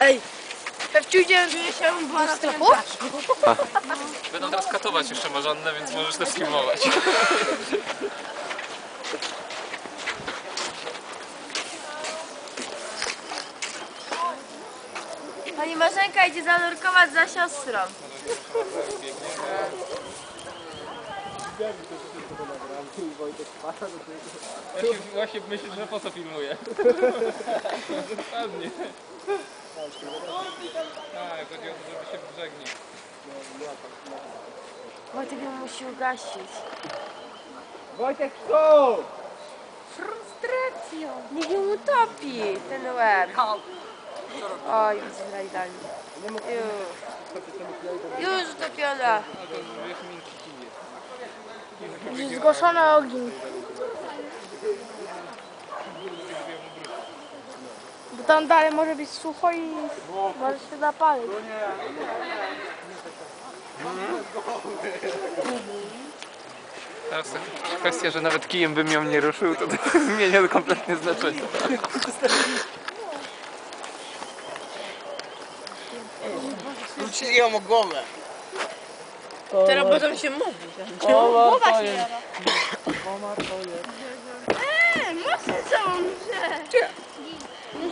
Ej, Pepciu idziemy się do sklepu? Będą teraz katować jeszcze marzannę, więc możesz też filmować. Pani Marzenka idzie zanurkować za siostrą. Właśnie, właśnie myślisz, że po co filmuję? Dokładnie. Tak, chodzi o to, żeby się w brzegnie. Wojtek ją musi ugasić. Wojtek, stop! Frustracją. Niech ją utopi ten łeb. Oj, widzę idealnie. Już. Już utopiona. To już zgłoszony ogień. Tam dalej może być sucho i może się zapalić. Teraz kwestia, że nawet kijem bym ją nie ruszył, to, to zmienia kompletnie znaczenie. Wrócili ją o głowę. Teraz będą się modlić. Głowa się jara. Eee, mocno całą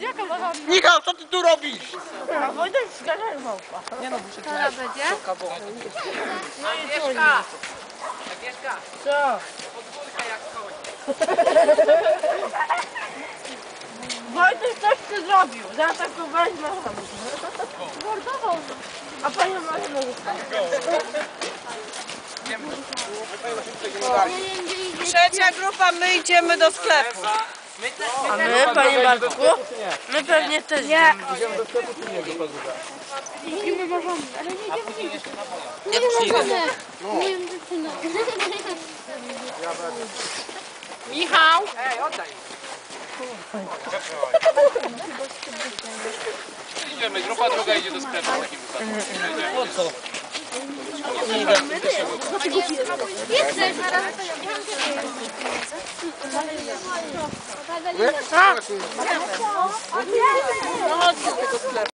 Jaka ma Michał, co ty tu robisz? Wojtek zgadza małpa. Teraz będzie? Co? Wojtek coś ty zrobił. Zaraz tak go weźmę. Mordował. A panią Marynę została. Trzecia grupa, my idziemy do sklepu. A my, panie Bartku? My pewnie też nie. Nie możemy. Ale nie idziemy. Nie możemy. Nie wiem. Michał! Idziemy, grupa druga idzie do sklepu w takim wypadku. Zaraz. My?